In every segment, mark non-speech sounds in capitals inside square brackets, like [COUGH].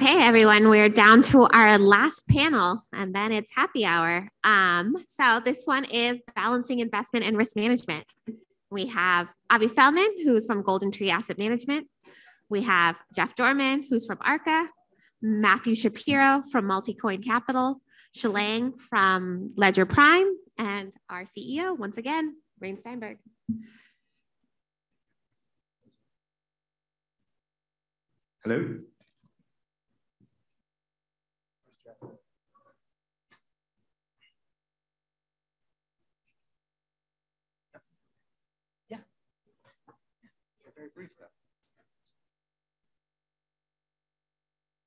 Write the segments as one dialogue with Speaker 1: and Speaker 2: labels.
Speaker 1: Okay, everyone, we're down to our last panel and then it's happy hour. Um, so this one is balancing investment and risk management. We have Avi Felman, who's from GoldenTree Asset Management. We have Jeff Dorman, who's from ARCA, Matthew Shapiro from Multicoin Capital, Shiliang from LedgerPrime, and our CEO, once again, Rayne Steinberg.
Speaker 2: Hello.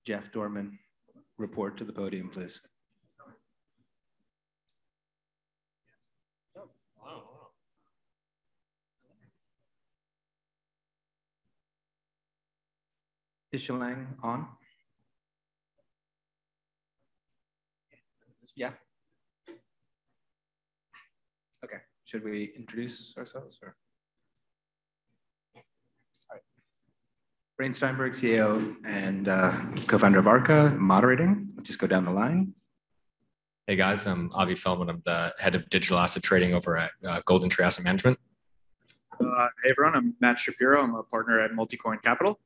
Speaker 2: Jeff Dorman, report to the podium, please. Is Shiliang on? Yeah. Okay. Should we introduce ourselves or? Rayne Steinberg, CEO and uh, co-founder of Arca, moderating. Let's just go down the line.
Speaker 3: Hey guys, I'm Avi Felman. I'm the head of digital asset trading over at uh, GoldenTree Asset Management.
Speaker 4: Uh, hey everyone, I'm Matt Shapiro. I'm a partner at Multicoin Capital.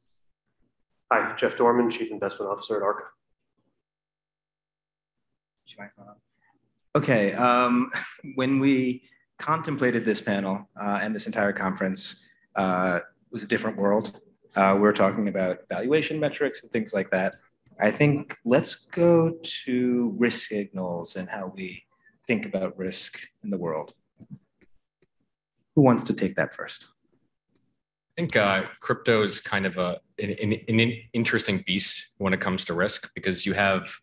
Speaker 5: Hi, Jeff Dorman, Chief Investment Officer at Arca.
Speaker 2: Okay, um, [LAUGHS] when we contemplated this panel uh, and this entire conference, uh, it was a different world. Uh, we're talking about valuation metrics and things like that. I think let's go to risk signals and how we think about risk in the world. Who wants to take that first?
Speaker 3: I think uh, crypto is kind of a, an, an, interesting beast when it comes to risk because you have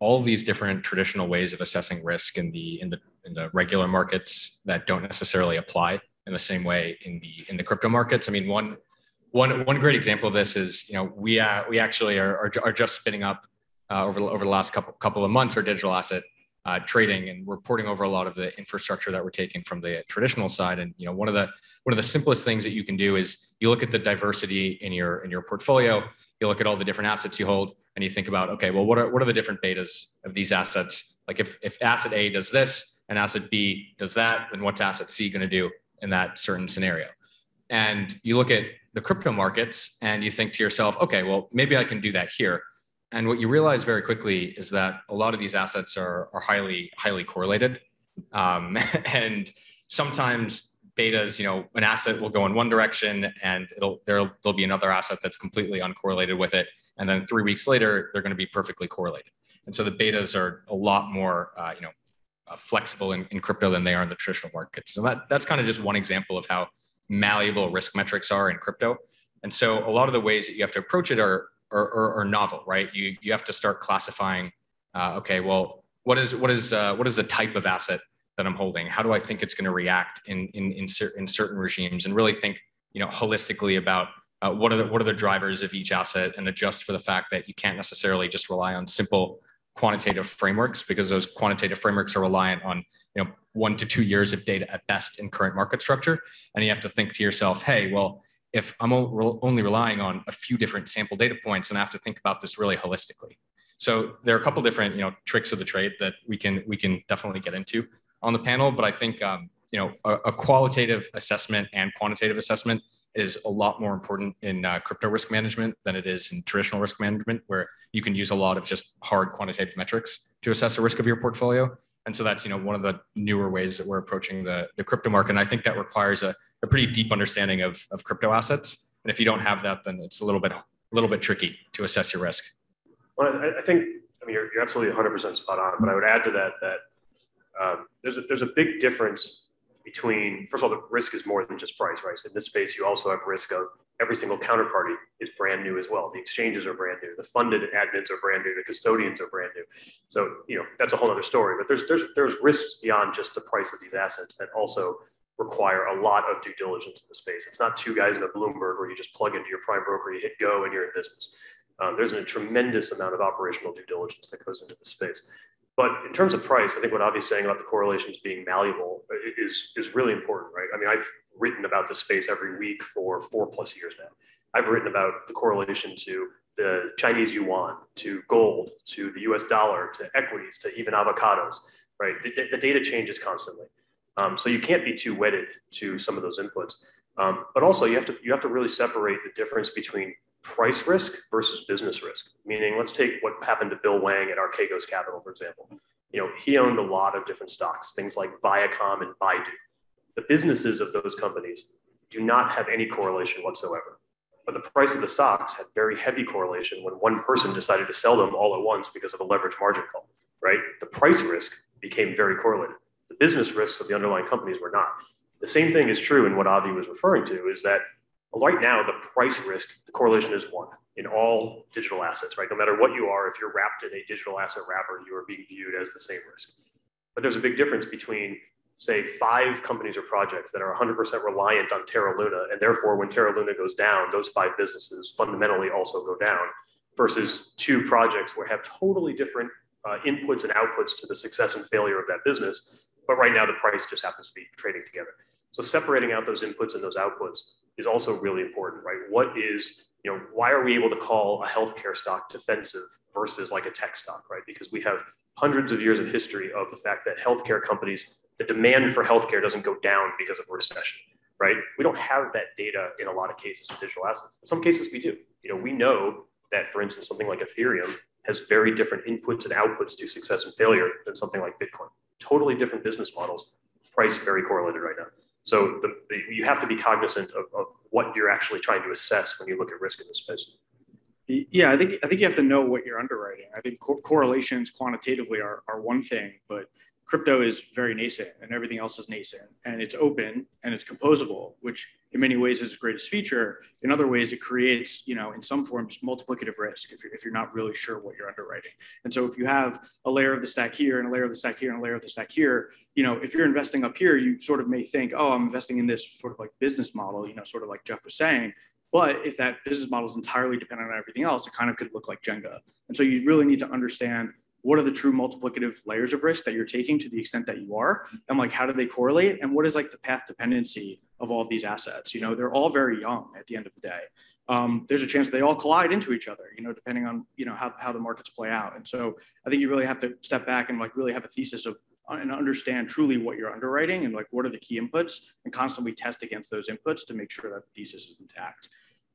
Speaker 3: all these different traditional ways of assessing risk in the in the in the regular markets that don't necessarily apply in the same way in the in the crypto markets. I mean, one one one great example of this is you know we uh, we actually are, are, are just spinning up uh, over over the last couple couple of months our digital asset uh, trading and we're porting over a lot of the infrastructure that we're taking from the traditional side. And you know one of the one of the simplest things that you can do is you look at the diversity in your in your portfolio you look at all the different assets you hold and you think about okay well what are what are the different betas of these assets? Like if if asset a does this and asset b does that then what's asset c going to do in that certain scenario? And you look at the crypto markets and you think to yourself, okay, well, maybe I can do that here. And what you realize very quickly is that a lot of these assets are, are highly, highly correlated. Um, [LAUGHS] and sometimes betas, you know, an asset will go in one direction and it'll there'll there'll be another asset that's completely uncorrelated with it. And then three weeks later, they're going to be perfectly correlated. And so the betas are a lot more, uh, you know, uh, flexible in, in crypto than they are in the traditional markets. So that, that's kind of just one example of how malleable risk metrics are in crypto. And so a lot of the ways that you have to approach it are, are, are, are novel, right? You, you have to start classifying, uh, okay, well, what is, what, is, uh, what is the type of asset that I'm holding? How do I think it's going to react in, in, in, cer- in certain regimes and really think, you know, holistically about uh, what, are the, what are the drivers of each asset and adjust for the fact that you can't necessarily just rely on simple quantitative frameworks because those quantitative frameworks are reliant on you know one to two years of data at best in current market structure. And you have to think to yourself hey well if i'm only relying on a few different sample data points and i have to think about this really holistically. So there are a couple different you know tricks of the trade that we can we can definitely get into on the panel. But i think um, you know a, a, qualitative assessment and quantitative assessment is a lot more important in uh, crypto risk management than it is in traditional risk management where you can use a lot of just hard quantitative metrics to assess the risk of your portfolio and so that's you know one of the newer ways that we're approaching the, the crypto market. And I think that requires a, a pretty deep understanding of, of crypto assets. And if you don't have that, then it's a little bit a little bit tricky to assess your risk.
Speaker 5: Well, I, I think I mean you're, you're absolutely 100% spot on. But I would add to that that um, there's a, there's a big difference between first of all the risk is more than just price, right? So in this space, you also have risk of every single counterparty is brand new as well. The exchanges are brand new. The funded admins are brand new. The custodians are brand new. So, you know, that's a whole other story. But there's there's there's risks beyond just the price of these assets that also require a lot of due diligence in the space. It's not two guys in a Bloomberg where you just plug into your prime broker, you hit go, and you're in business. Um, there's a tremendous amount of operational due diligence that goes into the space. But in terms of price, I think what Avi's saying about the correlations being malleable is, is really important, right? I mean, I've written about this space every week for four plus years now. I've written about the correlation to the Chinese yuan to gold to the US dollar to equities to even avocados, right? The, the data changes constantly. Um, so you can't be too wedded to some of those inputs. Um, but also you have to you have to really separate the difference between price risk versus business risk. Meaning, let's take what happened to Bill Hwang at Archegos Capital, for example. You know, he owned a lot of different stocks, things like Viacom and Baidu. The businesses of those companies do not have any correlation whatsoever. But the price of the stocks had very heavy correlation when one person decided to sell them all at once because of a leverage margin call, right? The price risk became very correlated. The business risks of the underlying companies were not. The same thing is true in what Avi was referring to is that right now the price risk, the correlation is one in all digital assets, right? No matter what you are, if you're wrapped in a digital asset wrapper, you are being viewed as the same risk. But there's a big difference between say five companies or projects that are 100% reliant on Terra Luna, and therefore when Terra Luna goes down, those five businesses fundamentally also go down, versus two projects where have totally different uh, inputs and outputs to the success and failure of that business. But right now the price just happens to be trading together. So separating out those inputs and those outputs is also really important, right? What is, you know, why are we able to call a healthcare stock defensive versus like a tech stock, right? Because we have hundreds of years of history of the fact that healthcare companies, the demand for healthcare doesn't go down because of a recession, right? We don't have that data in a lot of cases with digital assets. In some cases, we do. You know, we know that, for instance, something like Ethereum has very different inputs and outputs to success and failure than something like Bitcoin. Totally different business models, price very correlated right now. So the, the, you have to be cognizant of, of what you're actually trying to assess when you look at risk in this space.
Speaker 4: Yeah, I think I think you have to know what you're underwriting. I think co- correlations quantitatively are, are one thing, but crypto is very nascent and everything else is nascent and it's open and it's composable which in many ways is its greatest feature. In other ways it creates you know in some forms multiplicative risk if you're, if you're not really sure what you're underwriting. And so if you have a layer of the stack here and a layer of the stack here and a layer of the stack here you know if you're investing up here you sort of may think oh i'm investing in this sort of like business model you know sort of like jeff was saying. But if that business model is entirely dependent on everything else, it kind of could look like Jenga. And so you really need to understand what are the true multiplicative layers of risk that you're taking to the extent that you are? And like how do they correlate? And what is like the path dependency of all of these assets? You know they're all very young at the end of the day. Um, there's a chance they all collide into each other you know depending on you know how, how the markets play out. And so i think you really have to step back and like really have a thesis of uh, and understand truly what you're underwriting and like what are the key inputs and constantly test against those inputs to make sure that the thesis is intact.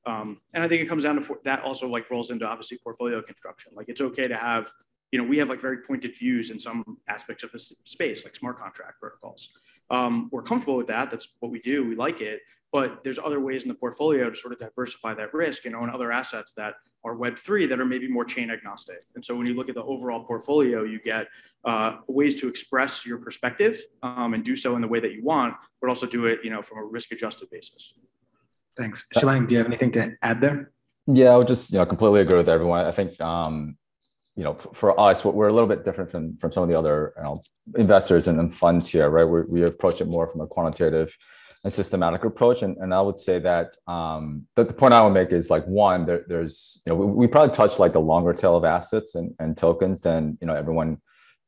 Speaker 4: Um, and i think it comes down to that also like rolls into obviously portfolio construction. Like it's okay to have you know, we have like very pointed views in some aspects of this space, like smart contract protocols. Um, we're comfortable with that. That's what we do. We like it. But there's other ways in the portfolio to sort of diversify that risk, you know, and other assets that are Web3 that are maybe more chain agnostic. And so when you look at the overall portfolio, you get uh, ways to express your perspective um, and do so in the way that you want, but also do it, you know, from a risk adjusted basis.
Speaker 2: Thanks. Shiliang, do you have anything to add there?
Speaker 6: Yeah, I would just, you know, completely agree with everyone. I think um, you know, for us, we're a little bit different from, from some of the other you know, investors and, and funds here, right? we we approach it more from a quantitative and systematic approach. And, and I would say that um, the, the point I would make is like one, there, there's, you know, we, we, probably touch like the longer tail of assets and, and tokens than, you know, everyone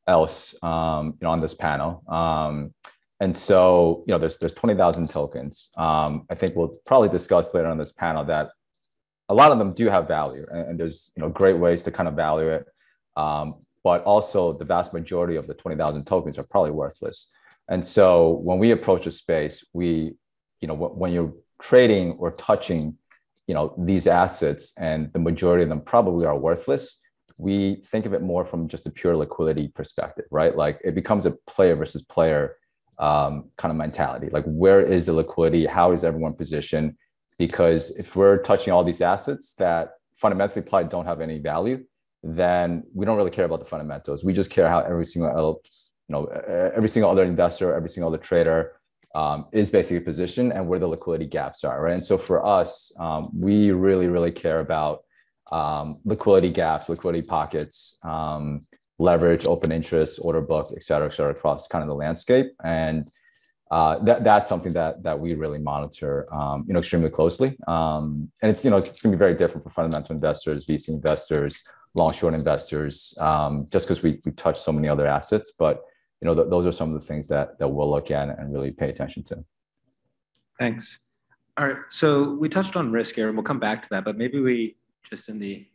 Speaker 6: else, um, you know, on this panel. Um, and so, you know, there's, there's 20,000 tokens. Um, I think we'll probably discuss later on this panel that a lot of them do have value and, and there's, you know, great ways to kind of value it. Um, but also the vast majority of the 20,000 tokens are probably worthless. And so when we approach a space, we, you know, when you're trading or touching, you know, these assets and the majority of them probably are worthless, we think of it more from just a pure liquidity perspective, right? Like it becomes a player versus player um, kind of mentality. Like where is the liquidity? How is everyone positioned? Because if we're touching all these assets that fundamentally probably don't have any value, then we don't really care about the fundamentals. We just care how every single else, you know, every single other investor, every single other trader um, is basically positioned and where the liquidity gaps are, right? And so for us, um, we really, really care about um, liquidity gaps, liquidity pockets, um, leverage, open interest, order book, et cetera, et cetera, across kind of the landscape. And uh, that that's something that that we really monitor, um, you know, extremely closely. Um, and it's you know it's, it's going to be very different for fundamental investors, VC investors, long short investors um, just because we, we touch so many other assets but you know th- those are some of the things that that we'll look at and really pay attention to
Speaker 2: thanks all right so we touched on risk here and we'll come back to that but maybe we just in the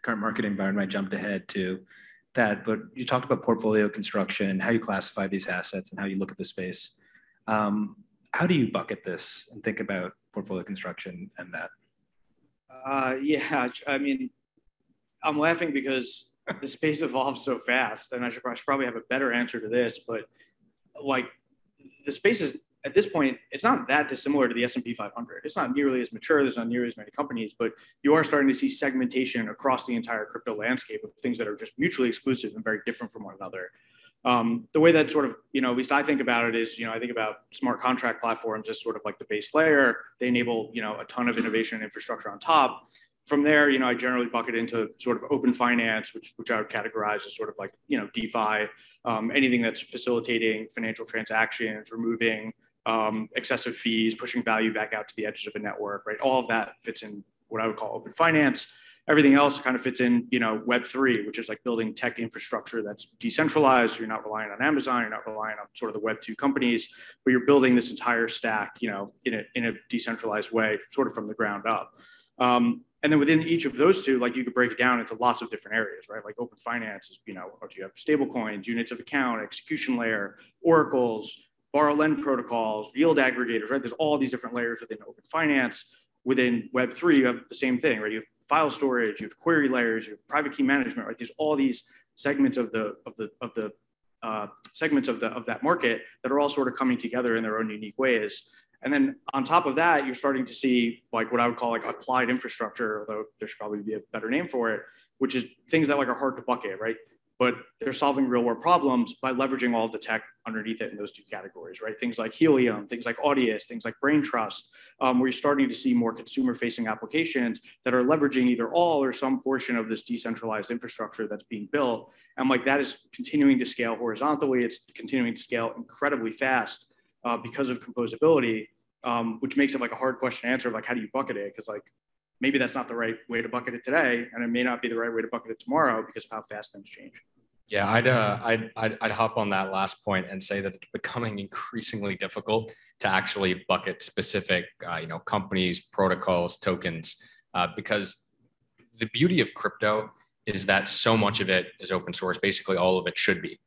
Speaker 2: the current market environment. I jumped ahead to that, but you talked about portfolio construction, how you classify these assets, and how you look at the space. Um, how do you bucket this and think about portfolio construction and that?
Speaker 4: Uh, yeah, I mean, I'm laughing because the space evolves so fast, and I should, I should probably have a better answer to this. But like, the space is at this point, it's not that dissimilar to the S&P 500. It's not nearly as mature. There's not nearly as many companies, but you are starting to see segmentation across the entire crypto landscape of things that are just mutually exclusive and very different from one another. Um, the way that sort of, you know, at least I think about it is, you know, I think about smart contract platforms as sort of like the base layer. They enable, you know, a ton of innovation and infrastructure on top. From there, you know, I generally bucket into sort of open finance, which, which I would categorize as sort of like, you know, DeFi, um, anything that's facilitating financial transactions, removing um, excessive fees, pushing value back out to the edges of a network, right? All of that fits in what I would call open finance. Everything else kind of fits in, you know, Web three, which is like building tech infrastructure that's decentralized. you're not relying on Amazon, you're not relying on sort of the Web two companies, but you're building this entire stack, you know, in a in a decentralized way, sort of from the ground up. Um, and then within each of those two, like you could break it down into lots of different areas, right? Like open finance is, you know, do you have stable coins, units of account, execution layer, oracles, borrow lend protocols, yield aggregators, right? There's all these different layers within open finance. Within Web3, you have the same thing, right? You have file storage, you have query layers, you have private key management, right? There's all these segments of the of the of the uh, segments of the of that market that are all sort of coming together in their own unique ways. And then on top of that, you're starting to see like what I would call like applied infrastructure, although there should probably be a better name for it, which is things that like are hard to bucket, right? but they're solving real world problems by leveraging all the tech underneath it in those two categories, right? Things like Helium, things like Audius, things like Braintrust, um, where you're starting to see more consumer facing applications that are leveraging either all or some portion of this decentralized infrastructure that's being built. And like that is continuing to scale horizontally, it's continuing to scale incredibly fast uh, because of composability, um, which makes it like a hard question to answer, like how do you bucket it? Because like maybe that's not the right way to bucket it today, and it may not be the right way to bucket it tomorrow because of how fast things change.
Speaker 3: Yeah, I'd, uh, I'd, I'd, I'd hop on that last point and say that it's becoming [LAUGHS] increasingly difficult to actually bucket specific, uh, you know, companies, protocols, tokens, uh, because the beauty of crypto is that so much of it is open source. Basically, all of it should be,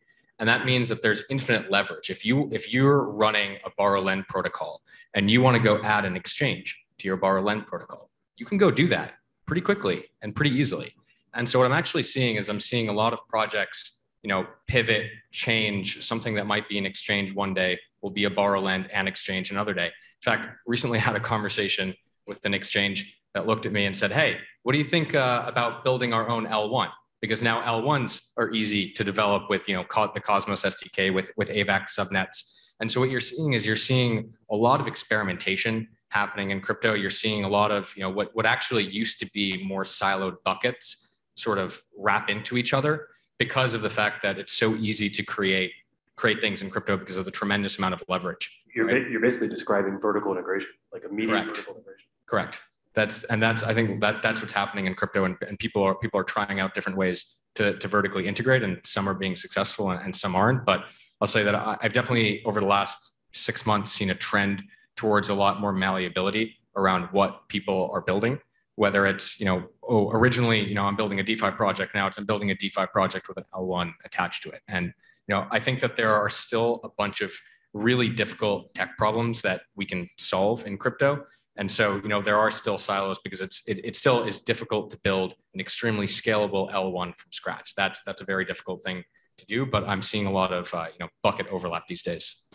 Speaker 3: and that means that there's infinite leverage. If you if you're running a borrow lend protocol and you want to go add an exchange to your borrow lend protocol, you can go do that pretty quickly and pretty easily. And so what I'm actually seeing is I'm seeing a lot of projects, you know, pivot, change, something that might be an exchange one day will be a borrow lend and exchange another day. In fact, recently [LAUGHS] had a conversation with an exchange that looked at me and said, "Hey, what do you think uh, about building our own L1?" Because now L1s are easy to develop with, you know, the Cosmos SDK with with AVAX subnets. And so what you're seeing is you're seeing a lot of experimentation happening in crypto. You're seeing a lot of, you know, what, what actually used to be more siloed buckets sort of wrap into each other because of the fact that it's so easy to create create things in crypto because of the tremendous amount of leverage.
Speaker 5: You're, right? you're basically describing vertical integration, like immediate Correct. vertical integration.
Speaker 3: Correct. That's and that's I think that that's what's happening in crypto and, and people are people are trying out different ways to, to vertically integrate and some are being successful and, and some aren't. But I'll say that I, I've definitely over the last six months seen a trend towards a lot more malleability around what people are building whether it's you know oh originally you know i'm building a defi project now it's i'm building a defi project with an l1 attached to it and you know i think that there are still a bunch of really difficult tech problems that we can solve in crypto and so you know there are still silos because it's it, it still is difficult to build an extremely scalable l1 from scratch. That's that's a very difficult thing to do but i'm seeing a lot of uh, you know bucket overlap these days.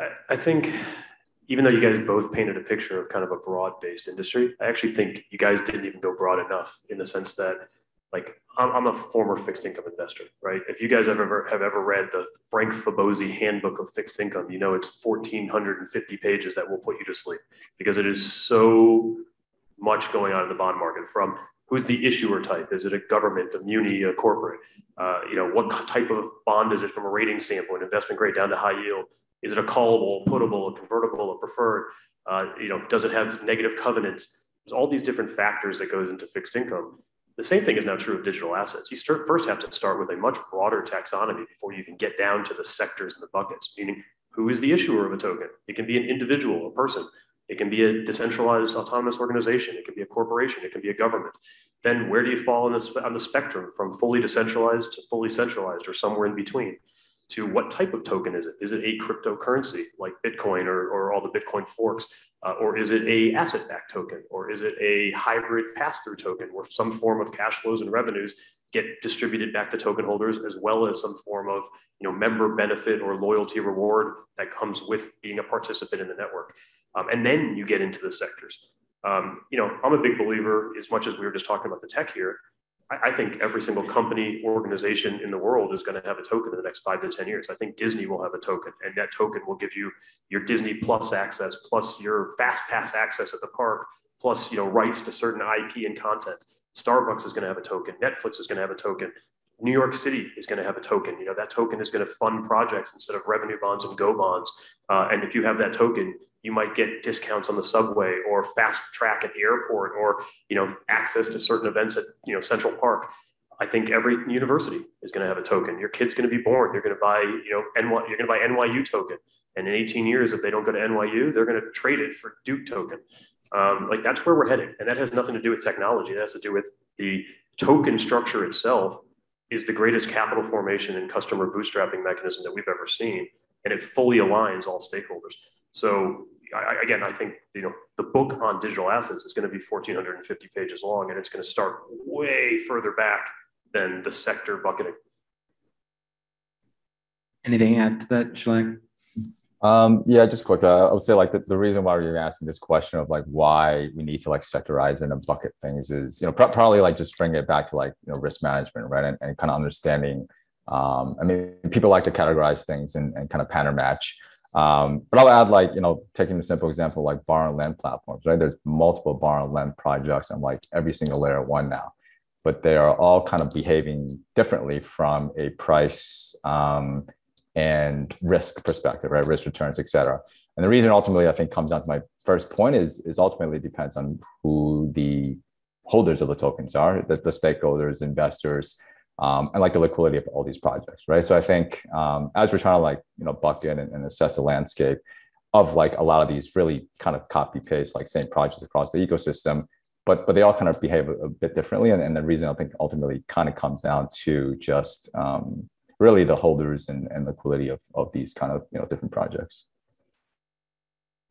Speaker 5: I, I think even though you guys both painted a picture of kind of a broad based industry, I actually think you guys didn't even go broad enough in the sense that, like, I'm, a former fixed income investor, right? If you guys have ever have ever read the Frank Fabozzi Handbook of Fixed Income, you know it's 1,450 pages that will put you to sleep because it is so much going on in the bond market from who's the issuer type? Is it a government, a muni, a corporate? Uh, you know, what type of bond is it from a rating standpoint, investment grade down to high yield? Is it a callable, puttable, a convertible, a preferred? Uh, you know, does it have negative covenants? There's all these different factors that goes into fixed income. The same thing is now true of digital assets. You start, first have to start with a much broader taxonomy before you can get down to the sectors and the buckets, meaning who is the issuer of a token? It can be an individual, a person. It can be a decentralized autonomous organization. It can be a corporation. It can be a government. Then where do you fall on the, on the spectrum from fully decentralized to fully centralized or somewhere in between? To what type of token is it? Is it a cryptocurrency like Bitcoin or, or all the Bitcoin forks? Uh, or is it a asset-backed token? Or is it a hybrid pass-through token where some form of cash flows and revenues get distributed back to token holders as well as some form of you know member benefit or loyalty reward that comes with being a participant in the network um, and then you get into the sectors um, you know i'm a big believer as much as we were just talking about the tech here I, think every single company organization in the world is going to have a token in the next five to ten years i think disney will have a token and that token will give you your disney plus access plus your fast pass access at the park plus you know rights to certain ip and content Starbucks is going to have a token. Netflix is going to have a token. New York City is going to have a token. You know, that token is going to fund projects instead of revenue bonds and go bonds. Uh, and if you have that token, you might get discounts on the subway or fast track at the airport or, you know, access to certain events at, you know, Central Park. I think every university is going to have a token. Your kid's going to be born. You're going to buy, you know, NY, you're going to buy NYU token. And in 18 years, if they don't go to NYU, they're going to trade it for Duke token. Um, like that's where we're heading. And that has nothing to do with technology. It has to do with the token structure itself is the greatest capital formation and customer bootstrapping mechanism that we've ever seen. And it fully aligns all stakeholders. So I, again, I think you know the book on digital assets is going to be 1,450 pages long, and it's going to start way further back than the sector bucketing.
Speaker 2: Anything add to that, Shiliang?
Speaker 6: Um, yeah, just quick. Uh, I would say like the, the reason why you're asking this question of like why we need to like sectorize and bucket things is you know pr- probably like just bring it back to like you know risk management, right? And, and kind of understanding. Um, I mean, people like to categorize things and, and kind of pattern match. Um, but I'll add like you know taking a simple example like borrow and lend platforms, right? There's multiple borrow and lend projects on like every single layer one now, but they are all kind of behaving differently from a price. Um, and risk perspective, right? Risk returns, et cetera. And the reason ultimately I think comes down to my first point is is ultimately depends on who the holders of the tokens are, the, the stakeholders, investors, um, and like the liquidity of all these projects, right? So I think um, as we're trying to like you know bucket and, and assess the landscape of like a lot of these really kind of copy paste like same projects across the ecosystem, but but they all kind of behave a, a bit differently. And, and, the reason I think ultimately kind of comes down to just um, really the holders and, and liquidity of, of these kind of you know different projects.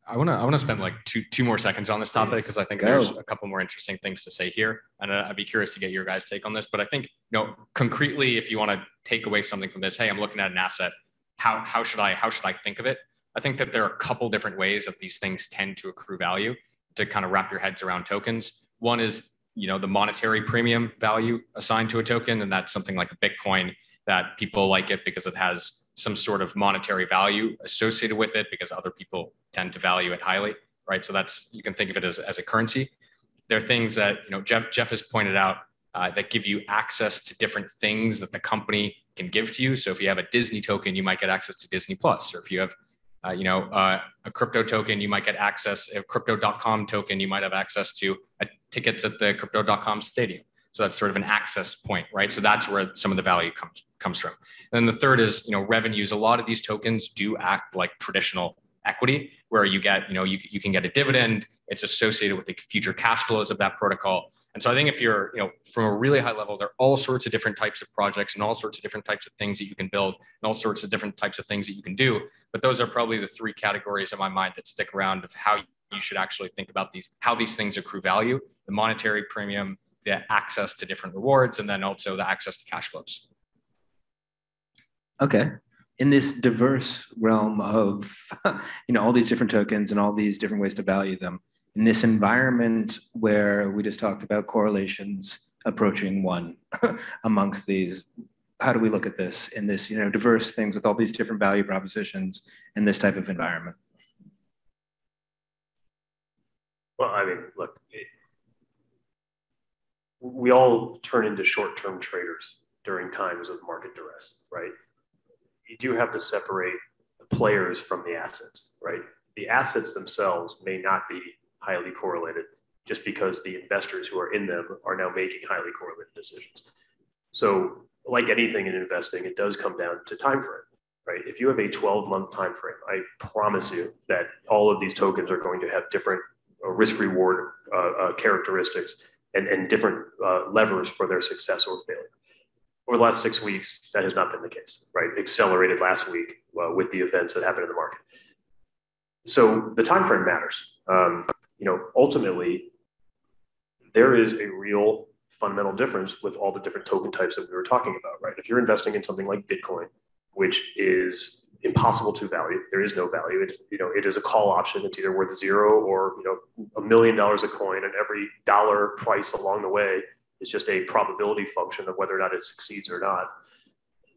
Speaker 3: I want to I want to spend like two two more seconds on this topic because I think Go. there's a couple more interesting things to say here, and uh, I'd be curious to get your guys' take on this. But I think you know concretely, if you want to take away something from this, hey, I'm looking at an asset. How how should I how should I think of it? I think that there are a couple different ways that these things tend to accrue value to kind of wrap your heads around tokens. One is you know the monetary premium value assigned to a token, and that's something like a Bitcoin that people like it because it has some sort of monetary value associated with it because other people tend to value it highly, right? So that's you can think of it as, as a currency. There are things that you know Jeff Jeff has pointed out uh, that give you access to different things that the company can give to you. So if you have a Disney token, you might get access to Disney Plus, or if you have uh, you know, uh, a crypto token, you might get access, a crypto.com token, you might have access to uh, tickets at the crypto.com stadium. So that's sort of an access point, right? So that's where some of the value comes comes from. And then the third is, you know, revenues. A lot of these tokens do act like traditional equity, where you get, you know, you, you can get a dividend. It's associated with the future cash flows of that protocol. And so I think if you're, you know, from a really high level, there are all sorts of different types of projects and all sorts of different types of things that you can build and all sorts of different types of things that you can do. But those are probably the three categories in my mind that stick around of how you should actually think about these, how these things accrue value, the monetary premium, the access to different rewards, and then also the access to cash flows.
Speaker 2: Okay. In this diverse realm of [LAUGHS] you know all these different tokens and all these different ways to value them, in this environment where we just talked about correlations approaching one [LAUGHS] amongst these, how do we look at this in this you know diverse things with all these different value propositions in this type of environment?
Speaker 5: Well, I mean, look, we all turn into short-term traders during times of market duress, right? You do have to separate the players from the assets, right? The assets themselves may not be highly correlated just because the investors who are in them are now making highly correlated decisions. So, like anything in investing, it does come down to time frame. right? If you have a 12 month time frame, I promise you that all of these tokens are going to have different uh, risk reward uh, uh, characteristics and, and different uh, levers for their success or failure. Over the last six weeks, that has not been the case, right? Accelerated last week uh, with the events that happened in the market. So the time frame matters. Um, you know, ultimately, there is a real fundamental difference with all the different token types that we were talking about, right? If you're investing in something like Bitcoin, which is impossible to value, there is no value. It, you know, it is a call option. It's either worth zero or you know a million dollars a coin, and every dollar price along the way is just a probability function of whether or not it succeeds or not.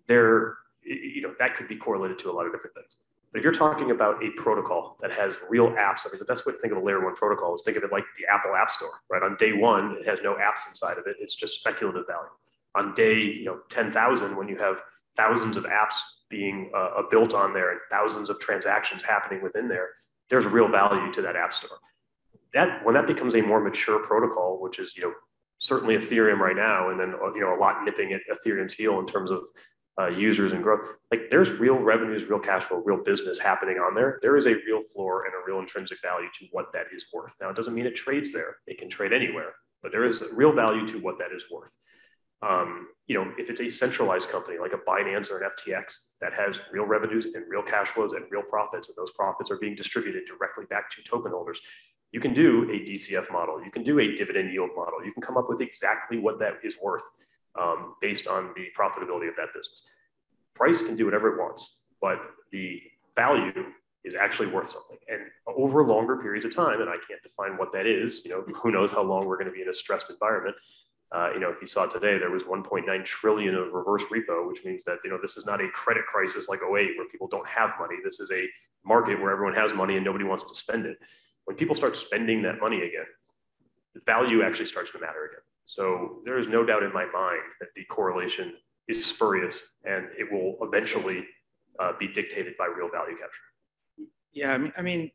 Speaker 5: There, you know, that could be correlated to a lot of different things. But if you're talking about a protocol that has real apps, I mean, the best way to think of a layer one protocol is think of it like the Apple App Store, right? On day one, it has no apps inside of it. It's just speculative value. On day, you know, 10,000, when you have thousands of apps being uh, built on there and thousands of transactions happening within there, there's real value to that app store. That when that becomes a more mature protocol, which is you know certainly Ethereum right now, and then uh, you know a lot nipping at Ethereum's heel in terms of uh, users and growth. Like there's real revenues, real cash flow, real business happening on there. There is a real floor and a real intrinsic value to what that is worth. Now, it doesn't mean it trades there. It can trade anywhere, but there is real value to what that is worth. Um, you know, if it's a centralized company like a Binance or an FTX that has real revenues and real cash flows and real profits, and those profits are being distributed directly back to token holders, you can do a DCF model. You can do a dividend yield model. You can come up with exactly what that is worth um, based on the profitability of that business. Price can do whatever it wants, but the value is actually worth something. And over longer periods of time, and I can't define what that is, you know, who knows how long we're going to be in a stressed environment. Uh, you know, if you saw today, there was 1.9 trillion of reverse repo, which means that, you know, this is not a credit crisis like 08 where people don't have money. This is a market where everyone has money and nobody wants to spend it. When people start spending that money again, the value actually starts to matter again. So there is no doubt in my mind that the correlation is spurious and it will eventually uh, be dictated by real value capture.
Speaker 4: Yeah, I mean, I mean,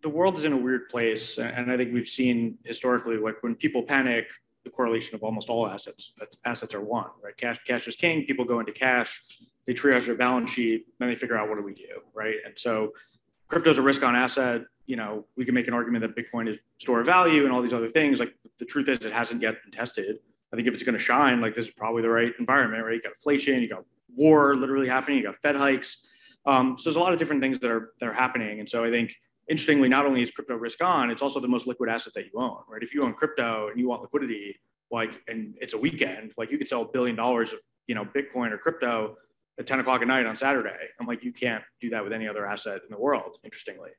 Speaker 4: the world is in a weird place, and I think we've seen historically, like when people panic, the correlation of almost all assets. assets are one, right? Cash, cash is king. People go into cash, they triage their balance sheet, then they figure out what do we do, right? And so, crypto is a risk on asset you know, we can make an argument that Bitcoin is store of value and all these other things. Like the truth is, it hasn't yet been tested. I think if it's going to shine, like this is probably the right environment, right? You got inflation, you got war literally happening, you got Fed hikes. Um, so there's a lot of different things that are that are happening. And so I think interestingly, not only is crypto risk on, it's also the most liquid asset that you own, right? If you own crypto and you want liquidity, like, and it's a weekend, like you could sell a billion dollars of, you know, Bitcoin or crypto at 10 o'clock at night on Saturday. I'm like, you can't do that with any other asset in the world, interestingly.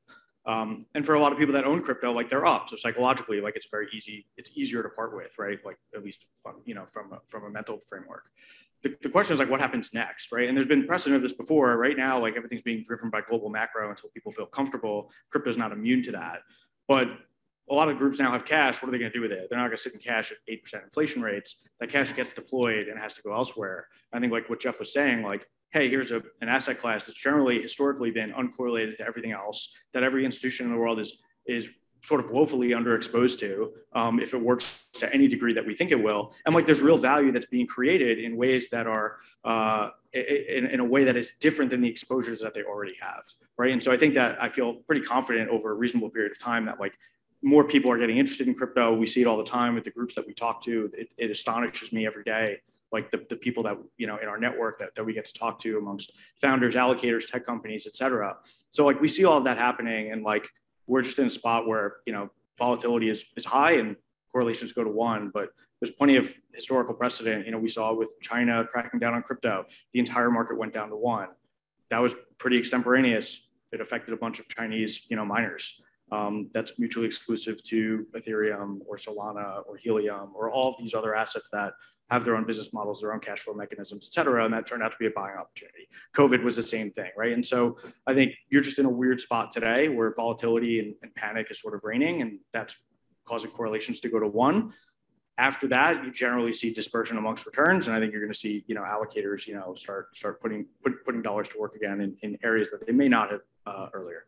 Speaker 4: Um, and for a lot of people that own crypto, like they're up. So psychologically, like it's very easy, it's easier to part with, right? Like at least from, you know, from a, from a mental framework. The, the question is like, what happens next, right? And there's been precedent of this before. Right now, like everything's being driven by global macro until people feel comfortable. Crypto is not immune to that. But a lot of groups now have cash. What are they going to do with it? They're not going to sit in cash at 8% inflation rates. That cash gets deployed and has to go elsewhere. I think like what Jeff was saying, like hey, here's a, an asset class that's generally historically been uncorrelated to everything else that every institution in the world is is sort of woefully underexposed to um, if it works to any degree that we think it will. And like there's real value that's being created in ways that are uh, in, in a way that is different than the exposures that they already have right? And so i think that i feel pretty confident over a reasonable period of time that like more people are getting interested in crypto. We see it all the time with the groups that we talk to. It, it astonishes me every day like the, the people that you know in our network that, that we get to talk to amongst founders allocators tech companies et cetera. So like we see all of that happening and like we're just in a spot where you know volatility is, is high and correlations go to one but there's plenty of historical precedent you know we saw with china cracking down on crypto the entire market went down to one. That was pretty extemporaneous. It affected a bunch of chinese you know miners. Um, that's mutually exclusive to ethereum or solana or helium or all of these other assets that have their own business models, their own cash flow mechanisms, et cetera. And that turned out to be a buying opportunity. COVID was the same thing, right? And so I think you're just in a weird spot today where volatility and, and panic is sort of reigning, and that's causing correlations to go to one. After that, you generally see dispersion amongst returns, and I think you're going to see, you know, allocators, you know, start start putting put, putting dollars to work again in, in areas that they may not have uh, earlier.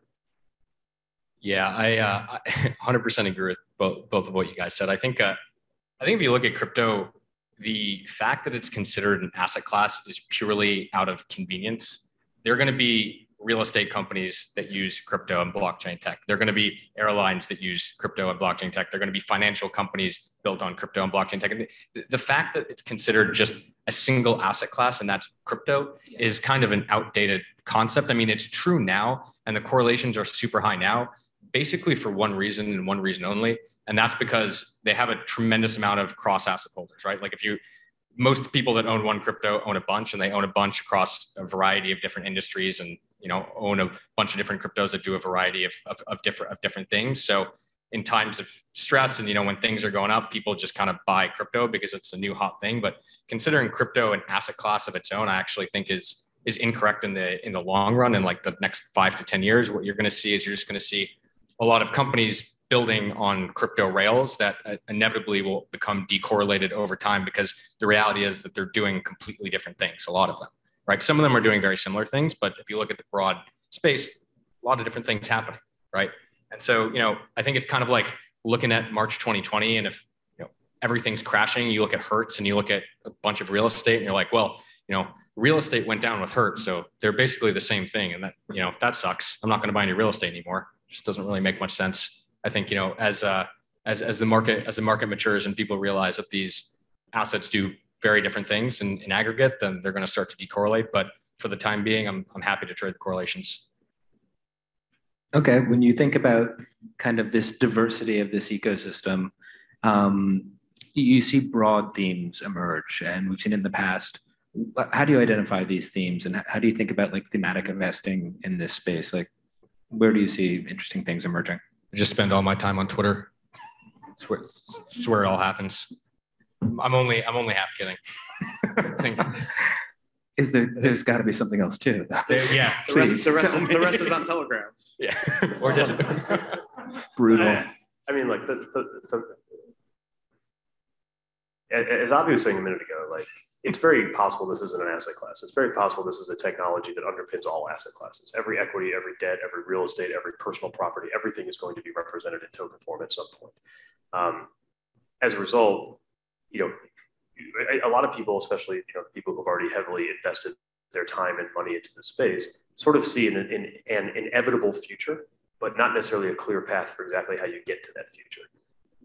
Speaker 3: Yeah, I uh, [LAUGHS] 100% agree with both both of what you guys said. I think uh, I think if you look at crypto the fact that it's considered an asset class is purely out of convenience they're going to be real estate companies that use crypto and blockchain tech. They're going to be airlines that use crypto and blockchain tech. They're going to be financial companies built on crypto and blockchain tech. And the, the fact that it's considered just a single asset class and that's crypto yeah. is kind of an outdated concept. I mean, it's true now, and the correlations are super high now, basically for one reason and one reason only. And that's because they have a tremendous amount of cross asset holders, right? Like if you, most people that own one crypto own a bunch and they own a bunch across a variety of different industries and you know own a bunch of different cryptos that do a variety of, of, of different of different things. So in times of stress and you know when things are going up people just kind of buy crypto because it's a new hot thing. But considering crypto an asset class of its own i actually think is is incorrect in the in the long run. And like the next five to ten years what you're going to see is you're just going to see a lot of companies building on crypto rails that uh, inevitably will become decorrelated over time because the reality is that they're doing completely different things a lot of them right? Some of them are doing very similar things but if you look at the broad space a lot of different things happening right? And so you know i think it's kind of like looking at march 2020 and if you know everything's crashing you look at hertz and you look at a bunch of real estate and you're like well you know real estate went down with hertz so they're basically the same thing and that you know that sucks. I'm not going to buy any real estate anymore. Just doesn't really make much sense. I think you know as uh, as as the market as the market matures and people realize that these assets do very different things in, in aggregate, then they're going to start to decorrelate. But for the time being, I'm I'm happy to trade the correlations.
Speaker 2: Okay, when you think about kind of this diversity of this ecosystem, um, you see broad themes emerge, and we've seen in the past. How do you identify these themes, and how do you think about like thematic investing in this space? Like, where do you see interesting things emerging?
Speaker 3: I just spend all my time on Twitter. It's where, it's where it all happens. I'm only I'm only half kidding. [LAUGHS]
Speaker 2: Is there? There's got to be something else too.
Speaker 3: There, yeah,
Speaker 4: the rest, the, rest, [LAUGHS] the rest, is on Telegram.
Speaker 3: Yeah, or just [LAUGHS]
Speaker 2: brutal.
Speaker 5: I, I mean, like the, the, the as Avi was saying a minute ago, like it's very possible this isn't an asset class. It's very possible this is a technology that underpins all asset classes. Every equity, every debt, every real estate, every personal property, everything is going to be represented in token form at some point. Um, as a result, you know, a lot of people, especially you know people who've already heavily invested their time and money into the space, sort of see an, an, an inevitable future, but not necessarily a clear path for exactly how you get to that future.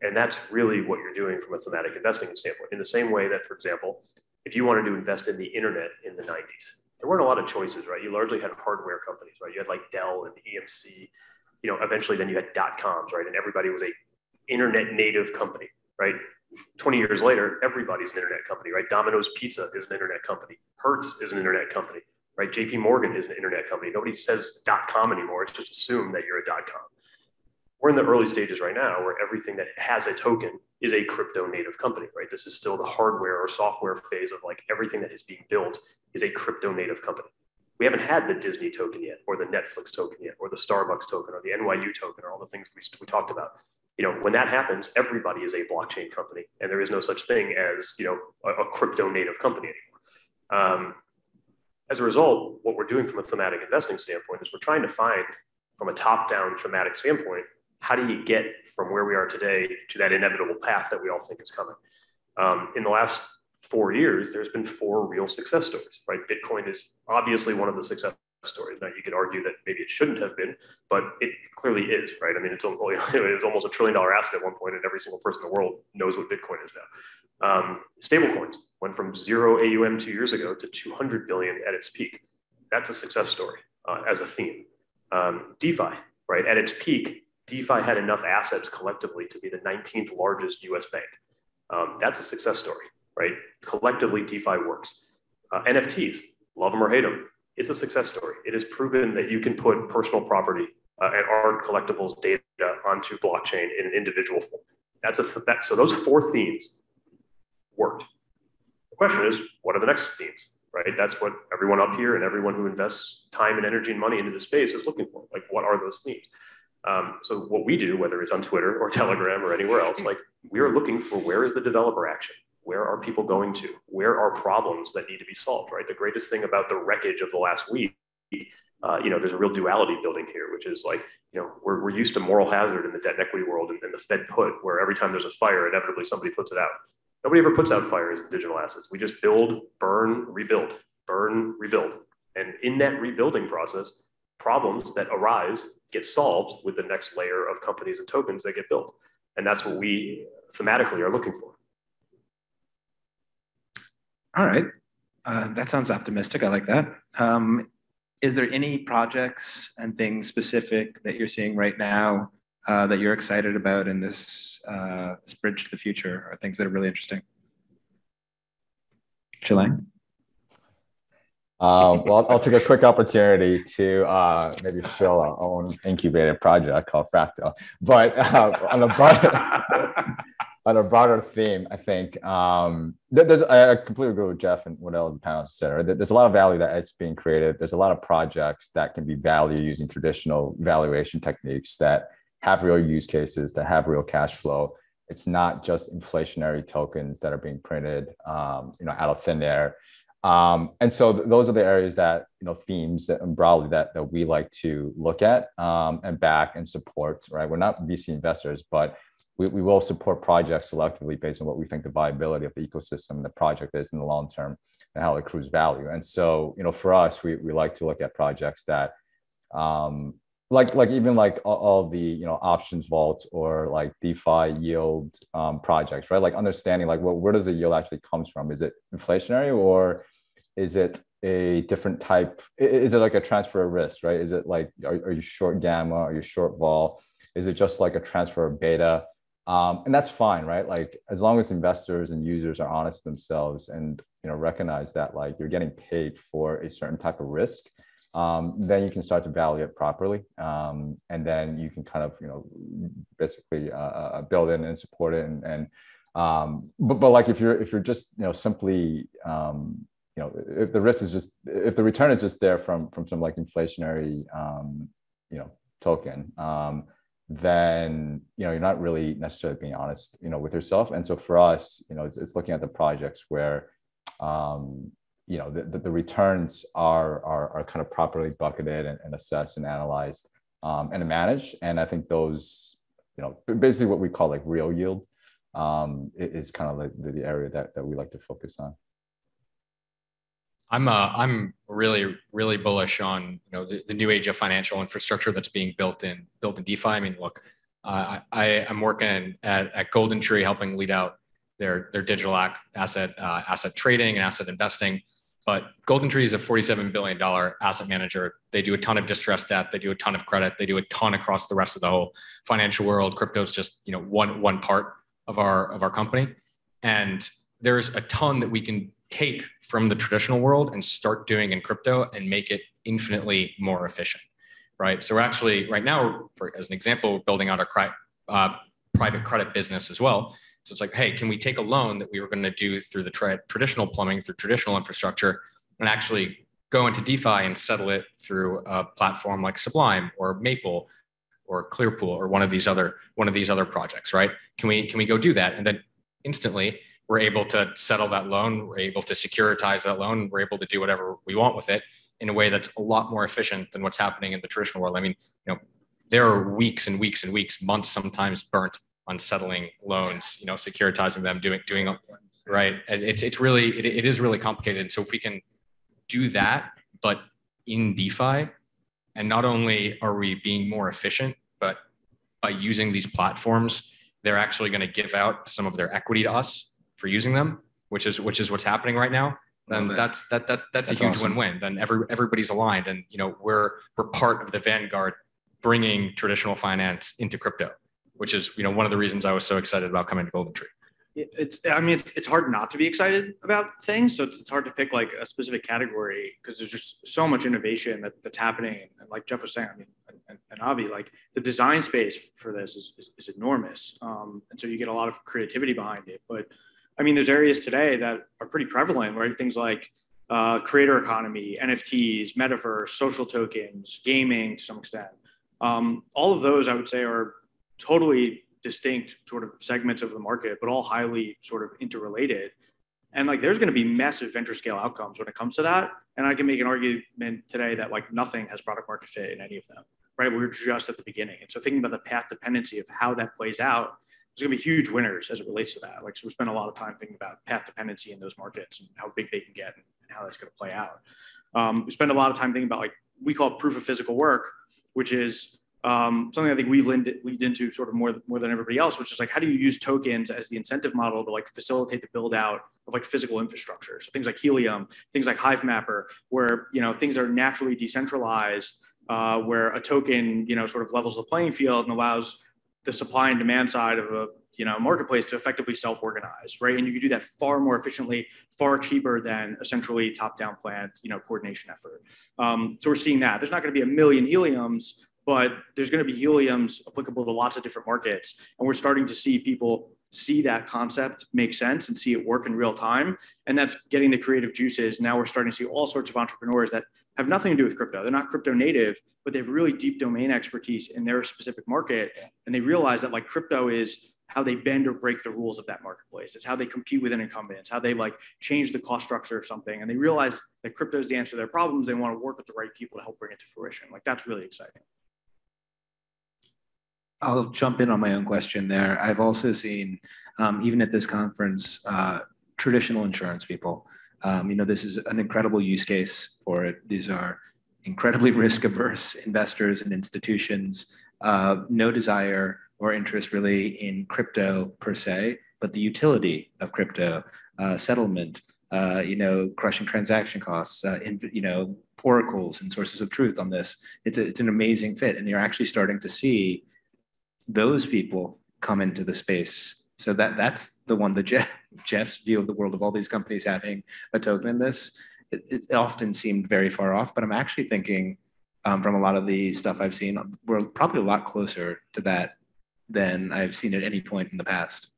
Speaker 5: And that's really what you're doing from a thematic investing standpoint. In the same way that, for example, if you wanted to invest in the internet in the 90s, there weren't a lot of choices, right? You largely had hardware companies, right? You had like Dell and EMC, you know, eventually then you had dot coms, right? And everybody was a internet native company, right? 20 years later, everybody's an internet company, right? Domino's Pizza is an internet company. Hertz is an internet company, right? JP Morgan is an internet company. Nobody says dot com anymore. It's just assumed that you're a dot com we're in the early stages right now where everything that has a token is a crypto native company, right? This is still the hardware or software phase of like everything that is being built is a crypto native company. We haven't had the Disney token yet, or the Netflix token yet, or the Starbucks token, or the NYU token, or all the things we, we talked about. You know, when that happens, everybody is a blockchain company, and there is no such thing as you know a, a crypto native company anymore. Um, as a result, what we're doing from a thematic investing standpoint is we're trying to find, from a top-down thematic standpoint, how do you get from where we are today to that inevitable path that we all think is coming? Um, in the last four years, there's been four real success stories, right? Bitcoin is obviously one of the success stories. Now you could argue that maybe it shouldn't have been, but it clearly is, right? I mean, it's, [LAUGHS] it's almost a trillion dollar asset at one point, and every single person in the world knows what Bitcoin is now. Um, stablecoins went from zero AUM two years ago to 200 billion at its peak. That's a success story uh, as a theme. Um, DeFi, right? At its peak, DeFi had enough assets collectively to be the 19th largest US bank. Um, that's a success story, right? Collectively, DeFi works. Uh, NFTs, love them or hate them, it's a success story. It is proven that you can put personal property uh, and art collectibles data onto blockchain in an individual form. That's a th- that, so those four themes worked. The question is, what are the next themes? Right? That's what everyone up here and everyone who invests time and energy and money into the space is looking for. Like, what are those themes? Um, so what we do, whether it's on Twitter or [LAUGHS] Telegram or anywhere else, like we are looking for where is the developer action? Where are people going to? Where are problems that need to be solved? Right. The greatest thing about the wreckage of the last week, uh, you know, there's a real duality building here, which is like, you know, we're, we're used to moral hazard in the debt and equity world and, and the Fed put, where every time there's a fire, inevitably somebody puts it out. Nobody ever puts out fires in digital assets. We just build, burn, rebuild, burn, rebuild And in that rebuilding process, problems that arise get solved with the next layer of companies and tokens that get built. And that's what we thematically are looking for.
Speaker 2: All right. Uh, that sounds optimistic. I like that. Um, is there any projects and things specific that you're seeing right now uh, that you're excited about in this, uh, this bridge to the future or things that are really interesting? Shiliang?
Speaker 6: Uh, well, I'll take a quick opportunity to uh, maybe show our own incubated project called Fractal. But uh, on a broader [LAUGHS] on a broader theme, I think um, there's I completely agree with Jeff and what all the panelists said. Right? There's a lot of value that it's being created. There's a lot of projects that can be valued using traditional valuation techniques that have real use cases, that have real cash flow. It's not just inflationary tokens that are being printed, um, you know, out of thin air. Um, and so th- those are the areas that you know themes that broadly that that we like to look at um, and back and support. Right, we're not VC investors, but we, we will support projects selectively based on what we think the viability of the ecosystem and the project is in the long term and how it accrues value. And so you know, for us, we we like to look at projects that um, like like even like all, the you know options vaults or like DeFi yield um, projects, right? Like understanding like what where does the yield actually comes from? Is it inflationary or is it a different type? Is it like a transfer of risk, right? Is it like are, are you short gamma? Are you short vol? Is it just like a transfer of beta? Um, and that's fine, right? Like as long as investors and users are honest themselves and you know recognize that like you're getting paid for a certain type of risk um, then you can start to value it properly. Um, and then you can kind of, you know, basically uh, uh, build in and support it. And, and um, but, but like if you're, if you're just, you know, simply, um, you know, if the risk is just, if the return is just there from, from some like inflationary, um, you know, token, um, then, you know, you're not really necessarily being honest, you know, with yourself. And so for us, you know, it's, it's looking at the projects where, um, you know the, the returns are, are, are kind of properly bucketed and, and assessed and analyzed um, and managed and i think those you know basically what we call like real yield um, is kind of like the, the area that, that we like to focus on
Speaker 3: I'm uh, I'm really really bullish on you know the, the new age of financial infrastructure that's being built in built in DeFi. I mean, look, uh, I I'm working at, at GoldenTree, helping lead out their their digital asset uh, asset trading and asset investing. But GoldenTree is a $47 billion asset manager. They do a ton of distressed debt. They do a ton of credit. They do a ton across the rest of the whole financial world. Crypto is just, you know, one, one part of our, of our company. And there's a ton that we can take from the traditional world and start doing in crypto and make it infinitely more efficient, right? So we're actually right now, for, as an example, we're building out our uh, private credit business as well. So it's like, hey, can we take a loan that we were going to do through the tra- traditional plumbing, through traditional infrastructure, and actually go into DeFi and settle it through a platform like Sublime or Maple or Clearpool or one of these other one of these other projects, right? Can we can we go do that? And then instantly we're able to settle that loan, we're able to securitize that loan, we're able to do whatever we want with it in a way that's a lot more efficient than what's happening in the traditional world. I mean, you know, there are weeks and weeks and weeks, months sometimes burnt on settling loans, you know, securitizing them, doing doing right. It's it's really it, it is really complicated. And So if we can do that, but in DeFi, and not only are we being more efficient, but by using these platforms, they're actually going to give out some of their equity to us for using them, which is which is what's happening right now. Then that's that that that's, that's a huge awesome. win-win. Then every everybody's aligned, and you know we're we're part of the vanguard bringing traditional finance into crypto which is you know one of the reasons I was so excited about coming to GoldenTree.
Speaker 4: It's I mean it's, it's hard not to be excited about things, so it's, it's hard to pick like a specific category because there's just so much innovation that, that's happening. And like Jeff was saying, I mean, and, and Avi, like the design space for this is, is, is enormous, um, and so you get a lot of creativity behind it. But I mean, there's areas today that are pretty prevalent, right? Things like uh, creator economy, NFTs, metaverse, social tokens, gaming to some extent. Um, all of those, I would say, are totally distinct sort of segments of the market, but all highly sort of interrelated. And like there's going to be massive venture scale outcomes when it comes to that. And I can make an argument today that like nothing has product market fit in any of them, right? We're just at the beginning. And so thinking about the path dependency of how that plays out, there's going to be huge winners as it relates to that. Like, so we spend a lot of time thinking about path dependency in those markets and how big they can get and how that's going to play out. Um, we spend a lot of time thinking about like we call proof of physical work, which is um, something I think we leaned, leaned into sort of more, more than everybody else, which is like, how do you use tokens as the incentive model to like facilitate the build out of like physical infrastructure? So things like Helium, things like Hivemapper, where, you know, things are naturally decentralized, uh, where a token, you know, sort of levels the playing field and allows the supply and demand side of a, you know, marketplace to effectively self-organize, right? And you can do that far more efficiently, far cheaper than a centrally top-down planned, you know, coordination effort. Um, so we're seeing that. There's not going to be a million heliums, but there's going to be heliums applicable to lots of different markets. And we're starting to see people see that concept make sense and see it work in real time. And that's getting the creative juices. Now we're starting to see all sorts of entrepreneurs that have nothing to do with crypto. They're not crypto native, but they have really deep domain expertise in their specific market. And they realize that like crypto is how they bend or break the rules of that marketplace. It's how they compete with an incumbent. It's how they like change the cost structure of something. And they realize that crypto is the answer to their problems. They want to work with the right people to help bring it to fruition. Like that's really exciting.
Speaker 2: I'll jump in on my own question there. I've also seen, um, even at this conference, uh, traditional insurance people. Um, you know, this is an incredible use case for it. These are incredibly [LAUGHS] risk averse investors and institutions, uh, no desire or interest really in crypto per se, but the utility of crypto, uh, settlement, uh, you know, crushing transaction costs, uh, in, you know, oracles and sources of truth on this. It's, a, it's an amazing fit. And you're actually starting to see those people come into the space. So that that's the one that Jeff, [LAUGHS] Jeff's view of the world of all these companies having a token in this. It, it often seemed very far off, but I'm actually thinking um, from a lot of the stuff I've seen, we're probably a lot closer to that than I've seen at any point in the past.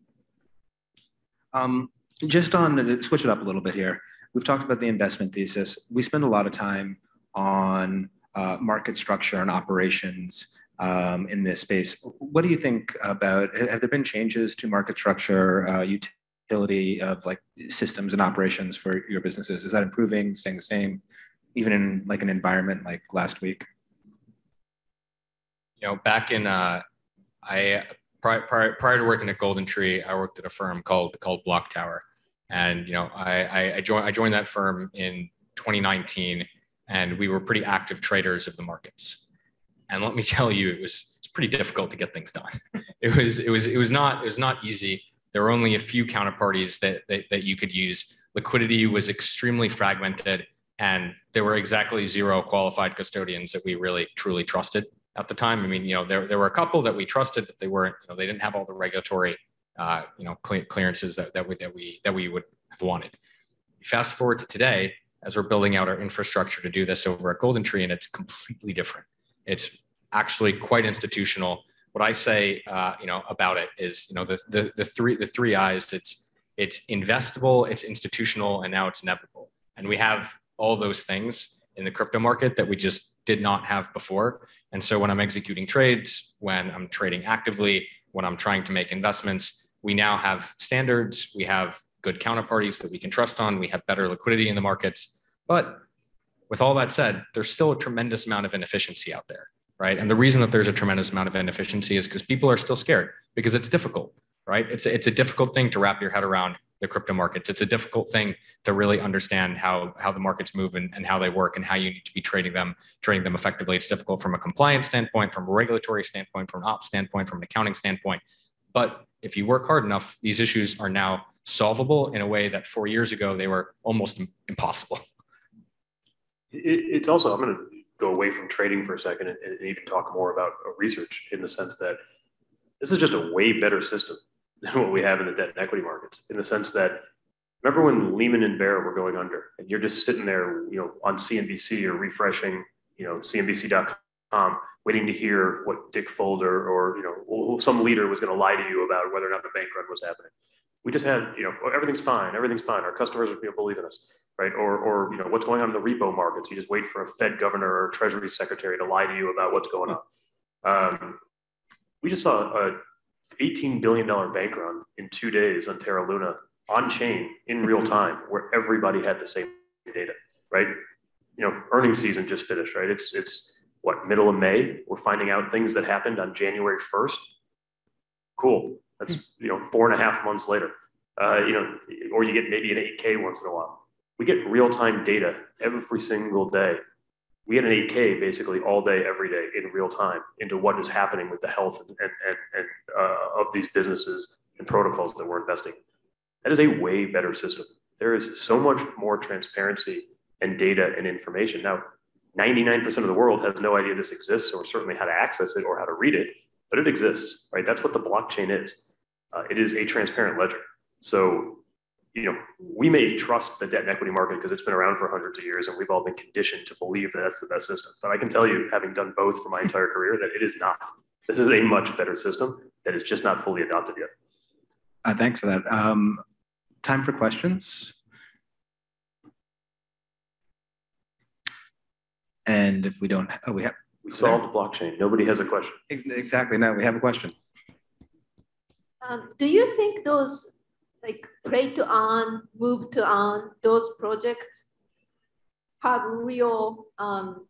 Speaker 2: Um, just on switch it up a little bit here, we've talked about the investment thesis. We spend a lot of time on uh, market structure and operations um, in this space. What do you think about, have there been changes to market structure, uh, utility of like systems and operations for your businesses? Is that improving, staying the same, even in like an environment like last week?
Speaker 3: You know, back in, uh, I, prior, prior, prior to working at GoldenTree, I worked at a firm called, called BlockTower. And, you know, I, I, I, joined, I joined that firm in 2019 and we were pretty active traders of the markets and let me [LAUGHS] tell you, it was it's pretty difficult to get things done. It was it was it was not it was not easy. There were only a few counterparties that that, that you could use. Liquidity was extremely fragmented, and there were exactly zero qualified custodians that we really truly trusted at the time. I mean, you know, there there were a couple that we trusted, but they weren't. You know, they didn't have all the regulatory, uh, you know, clearances that that we that we that we would have wanted. Fast forward to today, as we're building out our infrastructure to do this over at GoldenTree, and it's completely different. It's actually quite institutional. What I say, uh, you know, about it is, you know, the, the the three the three eyes. It's it's investable, it's institutional, and now it's inevitable. And we have all those things in the crypto market that we just did not have before. And so when I'm executing trades, when I'm trading actively, when I'm trying to make investments, we now have standards. We have good counterparties that we can trust on. We have better liquidity in the markets. But with all that said, there's still a tremendous amount of inefficiency out there, right? And the reason that there's a tremendous amount of inefficiency is because people are still scared because it's difficult, right? It's a, it's a difficult thing to wrap your head around the crypto markets. It's a difficult thing to really understand how how the markets move and, and how they work and how you need to be trading them, trading them effectively. It's difficult from a compliance standpoint, from a regulatory standpoint, from an ops standpoint, from an accounting standpoint. But if you work hard enough, these issues are now solvable in a way that four years ago they were almost impossible
Speaker 5: it, it's also, I'm going to go away from trading for a second and, and even talk more about uh, research in the sense that this is just a way better system [LAUGHS] than what we have in the debt and equity markets in the sense that remember when Lehman and Bear were going under and you're just sitting there, you know, on CNBC or refreshing, you know, CNBC.com, waiting to hear what Dick Fuld or, you know, some leader was going to lie to you about whether or not the bank run was happening. We just had, you know, everything's fine, everything's fine. Our customers are, you know, believe in us right? Or, or you know, what's going on in the repo markets? You just wait for a Fed governor or Treasury secretary to lie to you about what's going on. Um, we just saw a 18 billion dollar bank run in two days on Terra Luna on chain in real time, where everybody had the same data, right? You know, earnings season just finished, right? It's it's what middle of May. We're finding out things that happened on January 1st. Cool. That's you know four and a half months later. Uh, you know, or you get maybe an 8K once in a while we get real-time data every single day. We get an 8K basically all day, every day in real time into what is happening with the health and, and, and uh, of these businesses and protocols that we're investing. That is a way better system. There is so much more transparency and data and information. Now, 99% of the world has no idea this exists or certainly how to access it or how to read it, but it exists, right? That's what the blockchain is. Uh, it is a transparent ledger. So you know, we may trust the debt and equity market because it's been around for hundreds of years and we've all been conditioned to believe that that's the best system. But I can tell you, having done both for my entire career, that it is not. This is a much better system that is just not fully adopted yet.
Speaker 2: Uh, thanks for that. Um, time for questions. And if we don't, oh, we have.
Speaker 5: We solved blockchain. Nobody has a question.
Speaker 2: Exactly. No, we have a question.
Speaker 7: Um, do you think those like play to earn, move to earn, those projects have real um,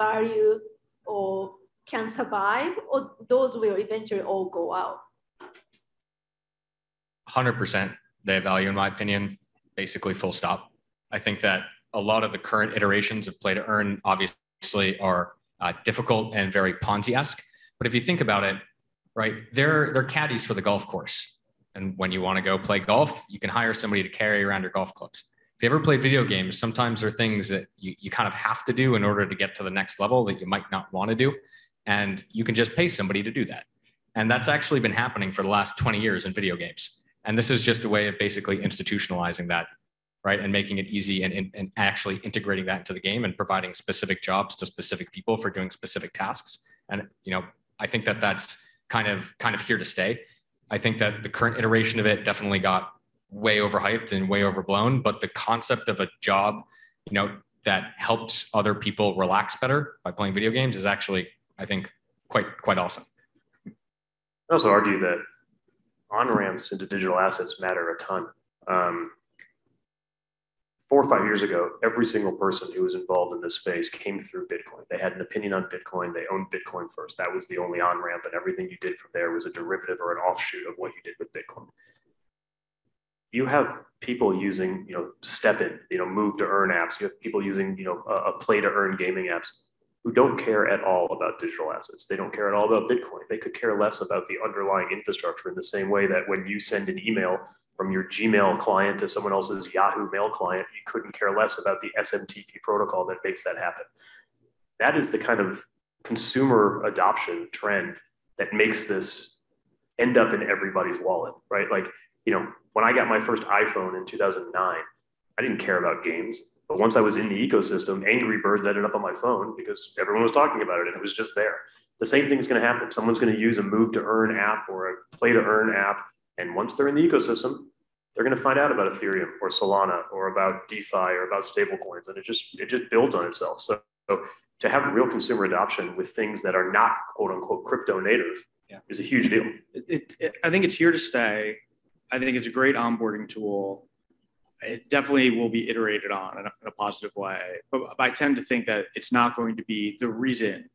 Speaker 7: value or can survive, or those will eventually all go out?
Speaker 3: 100% they have value, in my opinion, basically full stop. I think that a lot of the current iterations of play to earn obviously are uh, difficult and very Ponzi esque. But if you think about it, right, they're, they're caddies for the golf course and when you want to go play golf, you can hire somebody to carry around your golf clubs. If you ever played video games, sometimes there are things that you, you kind of have to do in order to get to the next level that you might not want to do. And you can just pay somebody to do that. And that's actually been happening for the last 20 years in video games. And this is just a way of basically institutionalizing that, right? And making it easy and, and actually integrating that into the game and providing specific jobs to specific people for doing specific tasks. And, you know, I think that that's kind of kind of here to stay. I think that the current iteration of it definitely got way overhyped and way overblown. But the concept of a job, you know, that helps other people relax better by playing video games is actually, I think, quite quite awesome.
Speaker 5: I also argue that on ramps into digital assets matter a ton. Um, four or five years ago, every single person who was involved in this space came through Bitcoin. They had an opinion on Bitcoin. They owned Bitcoin first. That was the only on ramp, and everything you did from there was a derivative or an offshoot of what you did with Bitcoin. You have people using, you know, STEPN, you know, move to earn apps. You have people using, you know, a, a play to earn gaming apps who don't care at all about digital assets. They don't care at all about Bitcoin. They could care less about the underlying infrastructure in the same way that when you send an email from your Gmail client to someone else's Yahoo Mail client, you couldn't care less about the SMTP protocol that makes that happen. That is the kind of consumer adoption trend that makes this end up in everybody's wallet, right? Like, you know, when I got my first iPhone in 2009, I didn't care about games. But once I was in the ecosystem, Angry Birds ended up on my phone because everyone was talking about it and it was just there. The same thing's going to happen. Someone's going to use a move to earn app or a play to earn app and once they're in the ecosystem, they're going to find out about Ethereum or Solana or about DeFi or about stablecoins, and it just it just builds on itself. So, so, to have real consumer adoption with things that are not quote unquote crypto native yeah. is a huge deal.
Speaker 4: It, it, it, I think it's here to stay. I think it's a great onboarding tool. It definitely will be iterated on in a, in a positive way, but I tend to think that it's not going to be the reason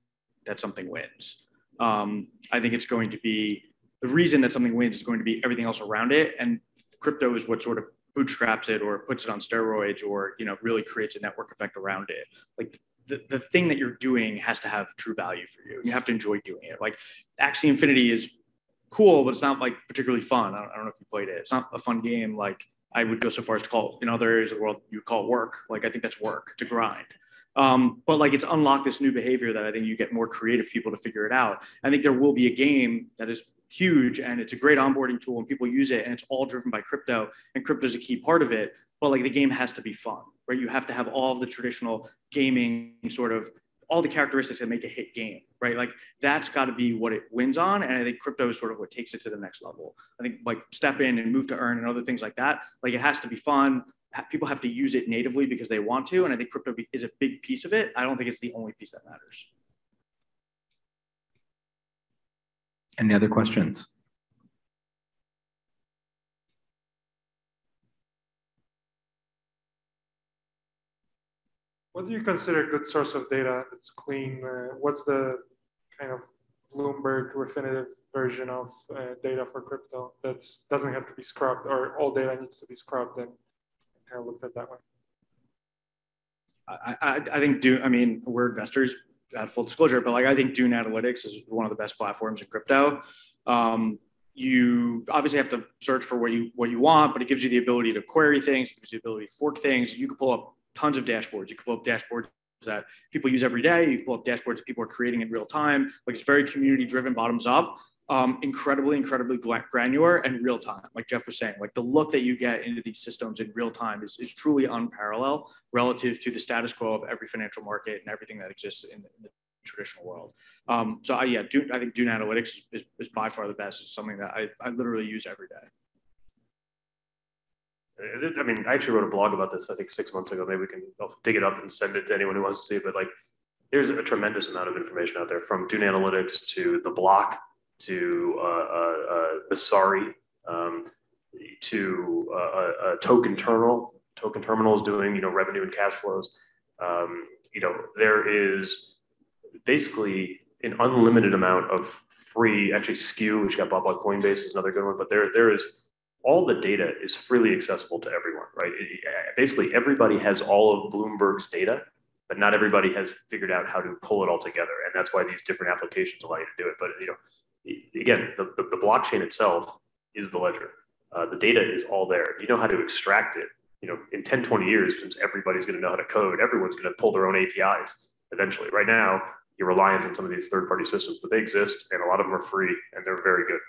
Speaker 4: that something wins. Um, I think it's going to be the reason that something wins is going to be everything else around it. And crypto is what sort of bootstraps it or puts it on steroids or, you know, really creates a network effect around it. Like the, the thing that you're doing has to have true value for you. You have to enjoy doing it. Like Axie Infinity is cool, but it's not like particularly fun. I don't, I don't know if you played it. It's not a fun game. Like I would go so far as to call in other areas of the world, you call work. Like I think that's work to grind. Um, but like it's unlocked this new behavior that I think you get more creative people to figure it out. I think there will be a game that is huge and it's a great onboarding tool and people use it and it's all driven by crypto and crypto is a key part of it but like the game has to be fun right? You have to have all of the traditional gaming sort of all the characteristics that make a hit game right? Like that's got to be what it wins on and i think crypto is sort of what takes it to the next level. I think like STEPN and move to earn and other things like that like it has to be fun. People have to use it natively because they want to and i think crypto is a big piece of it. I don't think it's the only piece that matters
Speaker 2: Any other questions?
Speaker 8: What do you consider a good source of data that's clean? Uh, what's the kind of Bloomberg Refinitiv version of uh, data for crypto that doesn't have to be scrubbed or all data needs to be scrubbed and kind of looked at that way?
Speaker 4: I, I, I think do I mean we're investors at full disclosure, but like I think Dune Analytics is one of the best platforms in crypto. Um, you obviously have to search for what you what you want, but it gives you the ability to query things, it gives you the ability to fork things. You can pull up tons of dashboards. You can pull up dashboards that people use every day. You pull up dashboards that people are creating in real time. Like it's very community driven, bottoms up um, incredibly, incredibly granular and real time. Like Jeff was saying, like the look that you get into these systems in real time is, is truly unparalleled relative to the status quo of every financial market and everything that exists in the, in the traditional world. Um, so I, yeah, Dune, I think Dune Analytics is, is by far the best. It's something that I, I literally use every day.
Speaker 5: I mean, I actually wrote a blog about this, I think six months ago. Maybe we can I'll dig it up and send it to anyone who wants to see it. But like, there's a tremendous amount of information out there from Dune Analytics to the block to uh, uh, Messari, um, to uh, a token terminal. Token terminal is doing you know revenue and cash flows. Um, you know there is basically an unlimited amount of free. Actually, Skew, which got bought by Coinbase, is another good one. But there there is all the data is freely accessible to everyone, right? It, basically, everybody has all of Bloomberg's data, but not everybody has figured out how to pull it all together, and that's why these different applications allow you to do it. But you know, again, the, the, the blockchain itself is the ledger. Uh, the data is all there. You know how to extract it. You know, in 10, 20 years, since everybody's going to know how to code, everyone's going to pull their own APIs eventually. Right now, you're reliant on some of these third-party systems, but they exist, and a lot of them are free, and they're very good.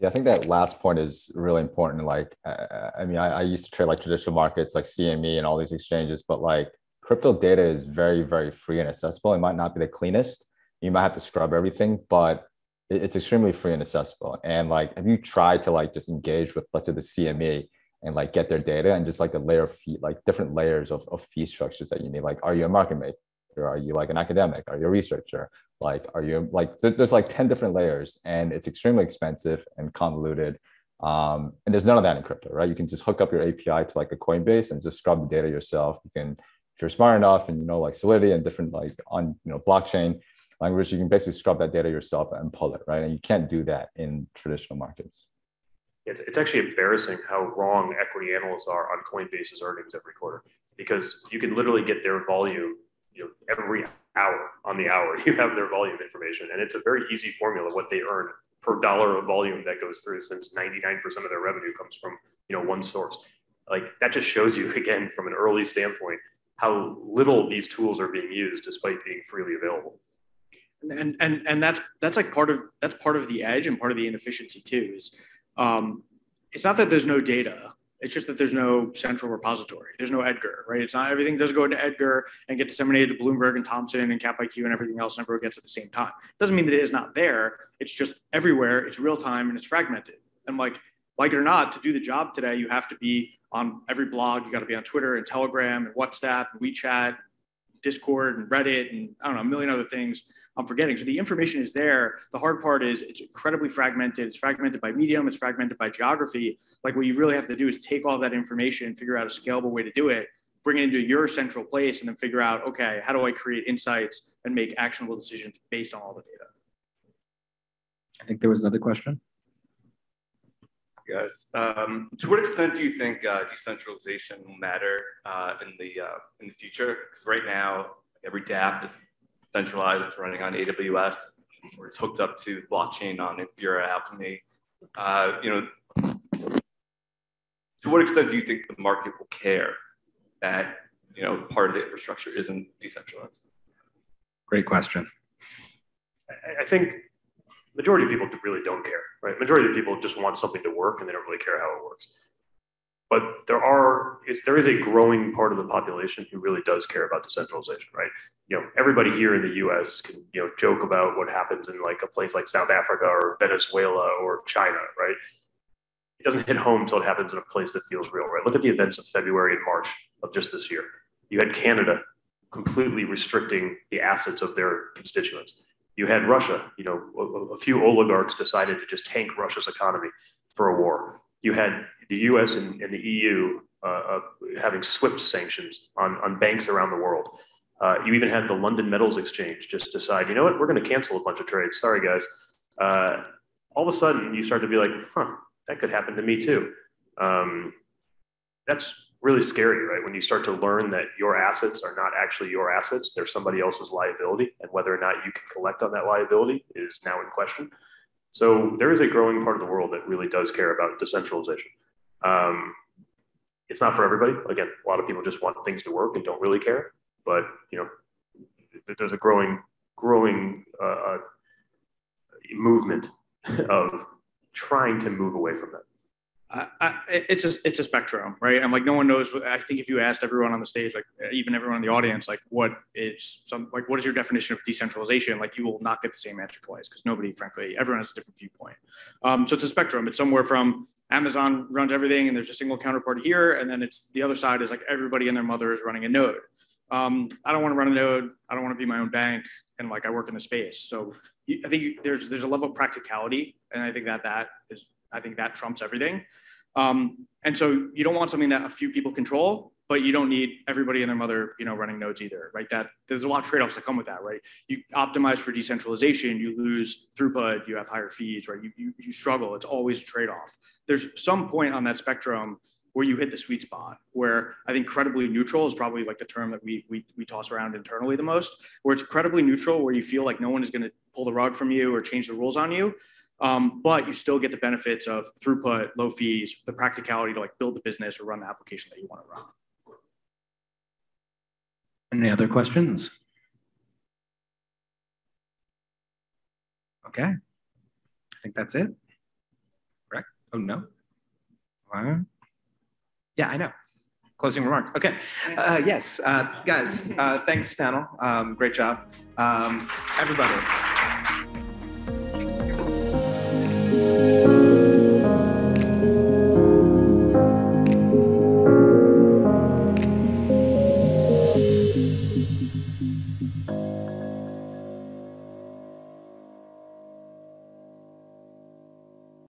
Speaker 6: Yeah, I think that last point is really important. Like, uh, I mean, I, I used to trade like traditional markets, like CME and all these exchanges, but like crypto data is very, very free and accessible. It might not be the cleanest, you might have to scrub everything, but it's extremely free and accessible. And like, have you tried to like just engage with, let's say, the CME and like get their data and just like the layer of fee, like different layers of, of fee structures that you need? Like, are you a market maker? Are you like an academic? Are you a researcher? Like, are you like, there's like 10 different layers and it's extremely expensive and convoluted. Um, and there's none of that in crypto, right? You can just hook up your API to like a Coinbase and just scrub the data yourself. You can, if you're smart enough and you know like Solidity and different like on you know blockchain, language, you can basically scrub that data yourself and pull it, right? And you can't do that in traditional markets.
Speaker 5: It's, it's actually embarrassing how wrong equity analysts are on Coinbase's earnings every quarter because you can literally get their volume you know, every hour on the hour. [LAUGHS] You have their volume information, and it's a very easy formula what they earn per dollar of volume that goes through since 99% of their revenue comes from you know one source like that just shows you [LAUGHS] again from an early standpoint how little these tools are being used despite being freely available
Speaker 4: and and and that's that's like part of that's part of the edge and part of the inefficiency too is um, it's not that there's no data. It's just that there's no central repository. There's no edgar right? It's not everything does go into edgar and get disseminated to bloomberg and thomson and capiq and everything else and everyone gets at the same time. It doesn't mean that it is not there. It's just everywhere. It's real time and it's fragmented. And like like it or not to do the job today you have to be on every blog. You got to be on twitter and telegram and whatsapp and wechat discord and reddit and i don't know a million other things I'm forgetting. So the information is there. The hard part is it's incredibly fragmented. It's fragmented by medium. It's fragmented by geography. Like what you really have to do is take all that information, and figure out a scalable way to do it, bring it into your central place, and then figure out, okay, how do I create insights and make actionable decisions based on all the data?
Speaker 2: I think there was another question.
Speaker 9: Guys, um, to what extent do you think uh, decentralization will matter uh, in the uh, in the future? Because right now, every DApp is centralized. It's running on AWS, or it's hooked up to blockchain on Infura Alchemy. Uh, you know, to what extent do you think the market will care that you know part of the infrastructure isn't decentralized?
Speaker 2: Great question.
Speaker 5: I think majority of people really don't care, right? Majority of people just want something to work and they don't really care how it works. But there are is there is a growing part of the population who really does care about decentralization, right? You know, everybody here in the U.S. can you know joke about what happens in like a place like South Africa or Venezuela or China, right? It doesn't hit home until it happens in a place that feels real, right? Look at the events of February and March of just this year. You had Canada completely restricting the assets of their constituents. You had Russia, you know, a, a few oligarchs decided to just tank Russia's economy for a war you had the US and, and the EU uh, uh, having swift sanctions on, on banks around the world. Uh, you even had the London Metals Exchange just decide, you know what, we're going to cancel a bunch of trades. Sorry, guys. Uh, all of a sudden, you start to be like, huh, that could happen to me too. Um, that's really scary, right? When you start to learn that your assets are not actually your assets, they're somebody else's liability, and whether or not you can collect on that liability is now in question. So there is a growing part of the world that really does care about decentralization. Um, it's not for everybody. Again, a lot of people just want things to work and don't really care. But you know, there's a growing, growing uh, uh movement [LAUGHS] of trying to move away from that.
Speaker 4: I, it's a it's a spectrum, right? I'm like no one knows. What, I think if you asked everyone on the stage, like even everyone in the audience, like what is some like what is your definition of decentralization? Like you will not get the same answer twice because nobody, frankly, everyone has a different viewpoint. Um, so it's a spectrum. It's somewhere from Amazon runs everything and there's a single counterpart here, and then it's the other side is like everybody and their mother is running a node. Um, I don't want to run a node. I don't want to be my own bank, and like I work in the space. So I think there's there's a level of practicality, and I think that that is I think that trumps everything. Um, and so you don't want something that a few people control, but you don't need everybody and their mother, you know, running nodes either, right? That there's a lot of trade-offs that come with that, right? You optimize for decentralization, you lose throughput, you have higher fees, right? You, you, you struggle. It's always a trade-off. There's some point on that spectrum where you hit the sweet spot where I think credibly neutral is probably like the term that we, we, we toss around internally the most, where it's credibly neutral, where you feel like no one is going to pull the rug from you or change the rules on you, um, but you still get the benefits of throughput, low fees, the practicality to like build the business or run the application that you want to run.
Speaker 2: Any other questions? Okay. I think that's it. Correct? Oh, no. Yeah, I know. Closing remarks. Okay. Uh, yes, uh, guys, uh, thanks, panel. Um, great job. Um, everybody. Música